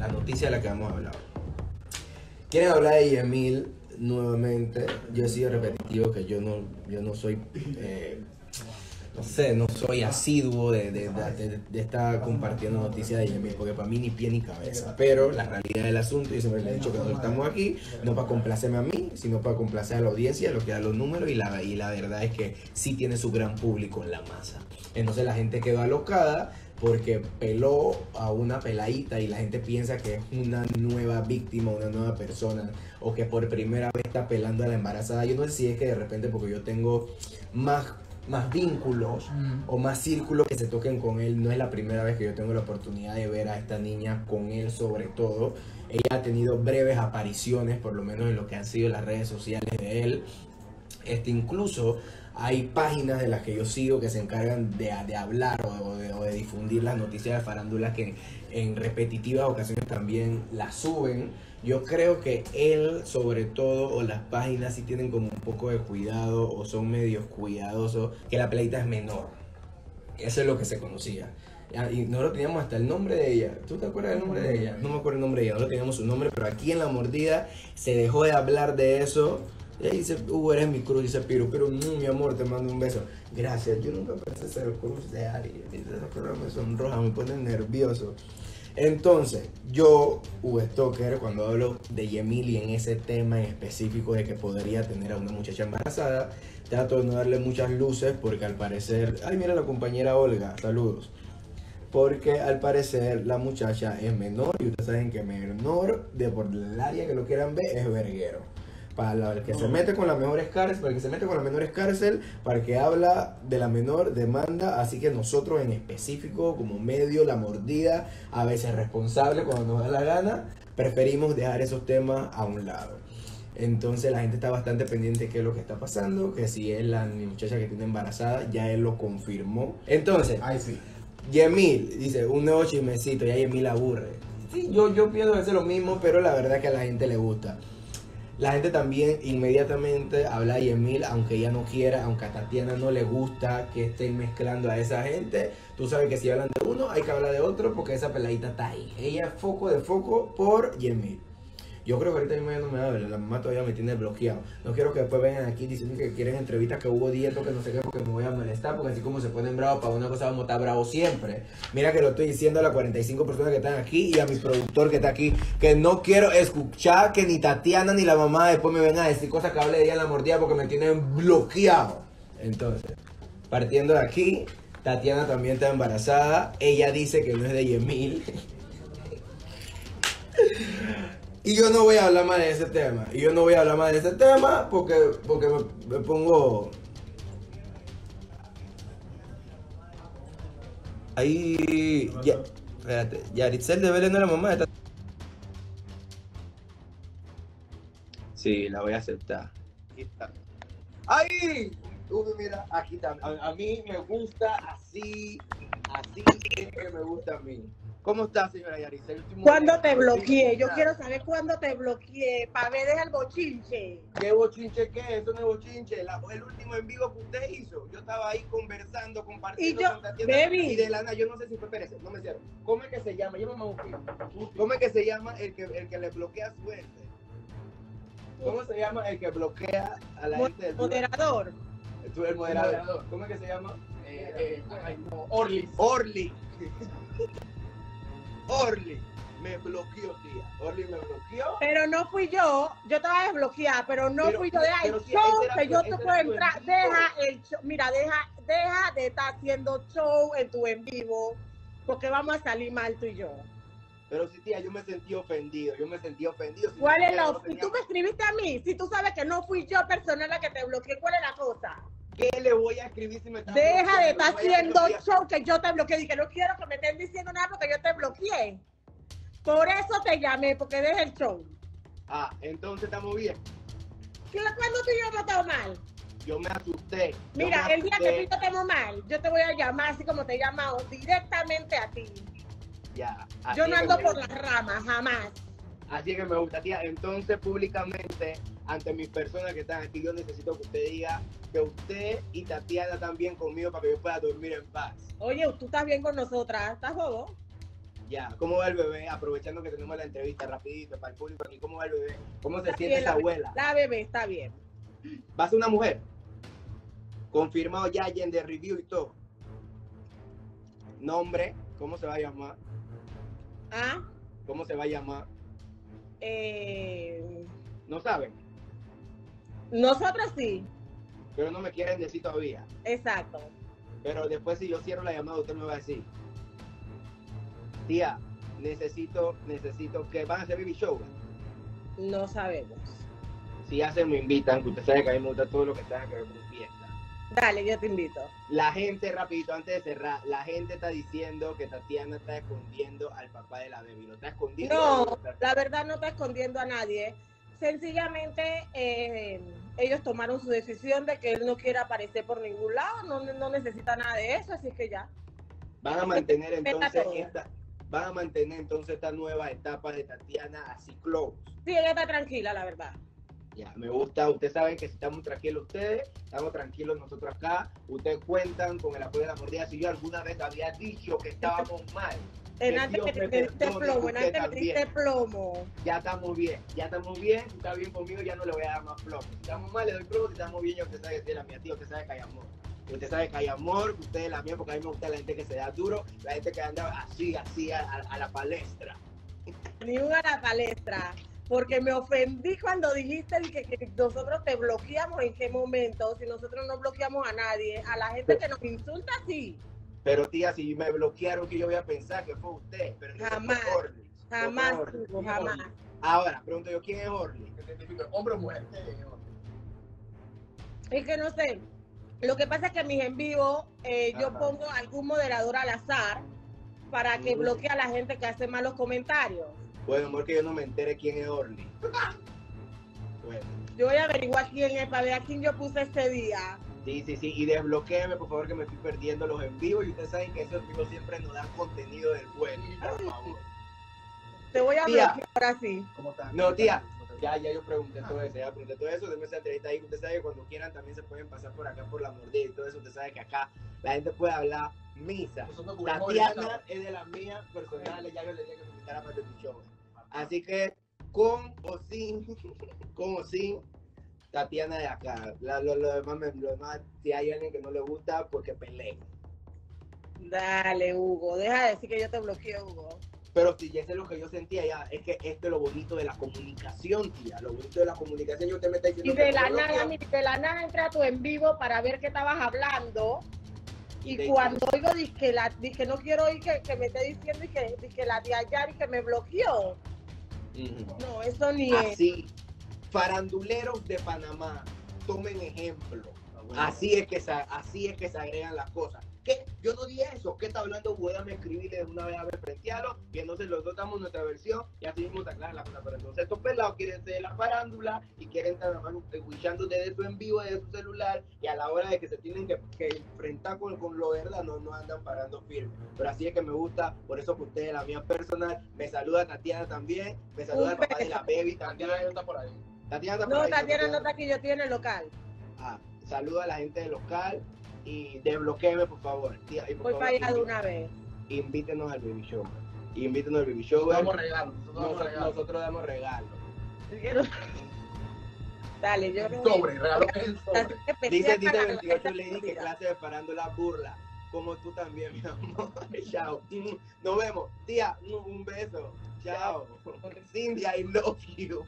la noticia de la que vamos a hablar. Quieren hablar de Yemil nuevamente. Yo he sido repetitivo que yo no, yo no soy, eh, no sé, no soy asiduo de, de, de- de estar compartiendo noticias de Yemil, porque para mí ni pie ni cabeza. Pero la realidad del asunto, yo siempre le he dicho que nosotros estamos aquí, no para complacerme a mí, sino para complacer a la audiencia, lo que da los números, y la, y la verdad es que sí tiene su gran público en la masa. Entonces la gente quedó alocada porque peló a una peladita y la gente piensa que es una nueva víctima, una nueva persona, o que por primera vez está pelando a la embarazada. Yo no sé si es que de repente porque yo tengo más, más vínculos o más círculos que se toquen con él, no es la primera vez que yo tengo la oportunidad de ver a esta niña con él sobre todo. Ella ha tenido breves apariciones, por lo menos en lo que han sido las redes sociales de él. Este, incluso hay páginas de las que yo sigo que se encargan de, de hablar o de, difundir las noticias de farándula que en repetitivas ocasiones también las suben. Yo creo que él, sobre todo, o las páginas sí tienen como un poco de cuidado o son medios cuidadosos, que la peleita es menor. Eso es lo que se conocía. Ya, Y nosotros teníamos hasta el nombre de ella. ¿Tú te acuerdas del nombre de ella? No me acuerdo el nombre de ella, no teníamos su nombre, pero aquí en la mordida se dejó de hablar de eso. Y ahí dice, uh, eres mi cruz, dice Piro, pero mm, mi amor, te mando un beso. Gracias, yo nunca pensé ser cruz de Ari. Esas cosas me sonrojan, me ponen nervioso. Entonces, yo, Uwe Stoker, cuando hablo de Yemil y en ese tema en específico de que podría tener a una muchacha embarazada, trato de no darle muchas luces porque al parecer, ay mira la compañera Olga, saludos. Porque al parecer la muchacha es menor y ustedes saben que menor, de por el área que lo quieran ver, es verguero. Para el que se mete con las mejores cárceles, para el que se mete con las menores cárcel, para el que habla de la menor demanda, así que nosotros en específico, como medio, la mordida, a veces responsable cuando nos da la gana, preferimos dejar esos temas a un lado. Entonces la gente está bastante pendiente de qué es lo que está pasando, que si es la muchacha que tiene embarazada, ya él lo confirmó. Entonces, Ay, sí. Yemil, dice, un nuevo chismecito, ya Yemil aburre. Sí, yo, yo pienso que es lo mismo, pero la verdad es que a la gente le gusta. La gente también inmediatamente habla de Yemil, aunque ella no quiera, aunque a Tatiana no le gusta que estén mezclando a esa gente. Tú sabes que si hablan de uno, hay que hablar de otro, porque esa peladita está ahí. Ella es foco de foco por Yemil. Yo creo que ahorita mi mamá ya no me habla, la mamá todavía me tiene bloqueado. No quiero que después vengan aquí diciendo que quieren entrevistas, que hubo dieto, que no sé qué, porque me voy a molestar, porque así como se ponen bravos para una cosa vamos a estar bravos siempre. Mira que lo estoy diciendo a las 45 personas que están aquí y a mi productor que está aquí, que no quiero escuchar que ni Tatiana ni la mamá después me vengan a decir cosas que hable de ella en la mordida porque me tienen bloqueado. Entonces, partiendo de aquí, Tatiana también está embarazada, ella dice que no es de Yemil. Y yo no voy a hablar más de ese tema. Y yo no voy a hablar más de ese tema porque, porque me, me pongo. Ahí. Ya, espérate. Yaritzel de Belén no es la mamá de esta- Sí, la voy a aceptar. Aquí está. ¡Ay! Uy, mira, aquí está. A, a mí me gusta así. Así es que me gusta a mí. ¿Cómo está, señora muy ¿Cuándo bien. te bloqueé? Yo ¿Cómo quiero saber cuándo te bloqueé para ver deja el bochinche. ¿Qué bochinche qué? Eso no es bochinche. La- el último en vivo que usted hizo. Yo estaba ahí conversando, compartiendo Y yo- baby. Y de la nada, yo no sé si fue Pérez, no me cierro. ¿Cómo es que se llama? Llámame a film. ¿Cómo es que se llama el que, el que le bloquea suerte? ¿Cómo se llama el que bloquea a la gente del Moderador. Tú, el moderador. ¿Cómo es que se llama? Eh, eh, Orly. Orly. Orly. Me bloqueó, tía. Orly me bloqueó. Pero no fui yo, yo te voy a desbloquear, pero no Pero- fui yo. Deja el show que yo te puedo entrar. Deja el show, mira, deja, deja de estar haciendo show en tu en vivo, porque vamos a salir mal tú y yo. Pero sí, tía, yo me sentí ofendido. Yo me sentí ofendido. Si ¿Cuál es la no Si tú me escribiste a mí, si tú sabes que no fui yo personal la que te bloqueé, ¿cuál es la cosa? ¿Qué le voy a escribir si me está Deja de estar haciendo show que yo te bloqueé y que no quiero que me estén diciendo nada porque yo te bloqueé. Por eso te llamé, porque deja el show. Ah, entonces estamos bien. ¿Qué- ¿Cuándo tú y yo hemos mal? Yo me asusté. yo Mira, me el día que tú estemos mal, yo te voy a llamar así como te he llamado, directamente a ti. Ya. Yo no ando por las ramas, jamás. Así que me gusta, tía. Entonces, públicamente, ante mis personas que están aquí, yo necesito que usted diga que usted y Tatiana están bien conmigo para que yo pueda dormir en paz. Oye, tú estás bien con nosotras, ¿estás bobo? Ya, ¿cómo va el bebé? Aprovechando que tenemos la entrevista rapidito para el público aquí, ¿cómo va el bebé? ¿Cómo se siente esa la- abuela? La bebé está bien. ¿Va a ser una mujer? Confirmado ya en de review y todo. Nombre, ¿cómo se va a llamar? ¿Ah? ¿Cómo se va a llamar? Eh, No saben, nosotros sí, pero no me quieren decir todavía. exacto. Pero después si yo cierro la llamada, usted me va a decir, tía, necesito, necesito que van a hacer baby show. No sabemos. Si hacen, me invitan, que usted sabe que a mí me gusta todo lo que tenga que ver con. Dale, yo te invito. La gente, rapidito, antes de cerrar, la gente está diciendo que Tatiana está escondiendo al papá de la baby. ¿Lo está escondiendo? No, la verdad no está escondiendo a nadie. Sencillamente eh, ellos tomaron su decisión de que él no quiere aparecer por ningún lado, no, no necesita nada de eso, así que ya. Van a mantener entonces esta, van a mantener entonces esta nueva etapa de Tatiana así close. Sí, ella está tranquila, la verdad. Ya, me gusta. Ustedes saben que si estamos tranquilos ustedes, estamos tranquilos nosotros acá. Ustedes cuentan con el apoyo de la mordida. Si yo alguna vez había dicho que estábamos mal, En antes que te diste plomo, en antes que te diste plomo. ya estamos bien. Ya estamos bien. Si está bien conmigo, ya no le voy a dar más plomo. Si estamos mal, le doy plomo. Si estamos bien, ya usted sabe que soy la mía tía. Usted sabe que hay amor. Usted sabe que hay amor. Usted es la mía, porque a mí me gusta la gente que se da duro. La gente que anda así, así, a, a- a la palestra. Ni una a la palestra. Porque me ofendí cuando dijiste que, que nosotros te bloqueamos en qué momento, si nosotros no bloqueamos a nadie, a la gente que nos insulta, sí. Pero tía, si me bloquearon, que yo voy a pensar que fue usted. Pero Jamás. Orly. Jamás, Orly. Jamás. Ahora, pregunto yo, ¿quién es Orly? Hombre o mujer. Es que no sé. Lo que pasa es que en mis en vivo eh, yo pongo algún moderador al azar para que bloquee a la gente que hace malos comentarios. Bueno, amor, que yo no me entere quién es Orly. Bueno, Yo voy a averiguar quién es para ver a quién yo puse este día. sí, sí, sí. Y desbloquéeme, por favor, que me estoy perdiendo los en vivo. Y ustedes saben que esos en vivo siempre nos dan contenido del bueno. Por favor. Te voy a Tía. bloquear ahora sí. ¿Cómo está? No, tía. Ya, ya yo pregunté todo eso, ya pregunté todo eso, denme esa entrevista ahí, usted sabe que cuando quieran también se pueden pasar por acá por la mordida y todo eso, usted sabe que acá la gente puede hablar misa. Cubrimos Tatiana es de las mías personales, ya yo le dije que me invitara para tu show. Así que, con o sin, con o sin, Tatiana de acá. La- lo, lo demás, me- lo demás, si hay alguien que no le gusta, pues que pelee. Dale, Hugo. Deja de decir que yo te bloqueo, Hugo. Pero si ya sé lo que yo sentía ya, es que esto es lo bonito de la comunicación, tía. Lo bonito de la comunicación, y usted me está diciendo Y de que la nada, mira, de la nada entré a tu en vivo para ver qué estabas hablando. Y De- cuando oigo que la que no quiero oír que, que me esté diciendo y que, que la de Ayari que me bloqueó. No, eso ni es. Así, faranduleros de Panamá, tomen ejemplo. Así es que se, así es que se agregan las cosas. Yo no dije eso. ¿Qué está hablando? Voy a escribirle de una vez a ver frentearlo y entonces los dos damos nuestra versión y así mismo se aclaran las cosas. Pero entonces estos pelados quieren ser la farándula y quieren estar nada más escuchando desde su en vivo, desde su celular y a la hora de que se tienen que, que enfrentar con, con lo verdad no, no andan parando firme. Pero así es que me gusta, por eso que ustedes, la mía personal, me saluda Tatiana también, me saluda el papá de la baby también. Tatiana está por ahí. Tatiana está por No, ahí, Tatiana no está aquí, yo estoy en el local. Ah, saluda a la gente del local y desbloqueeme, por favor. Tía, y por Voy favor, para allá de una vez. Invítenos al baby show. Invítenos al baby show. Nosotros damos regalos. Nosotros damos Nosotros, regalos. nosotros damos regalos. Dale, yo El sobre, regalo el sobre. Dice, dice para 28 la Lady que clase de parándola burla. Como tú también, mi amor. Chao. Nos vemos. Tía, un beso. Chao. Cindy, I love you.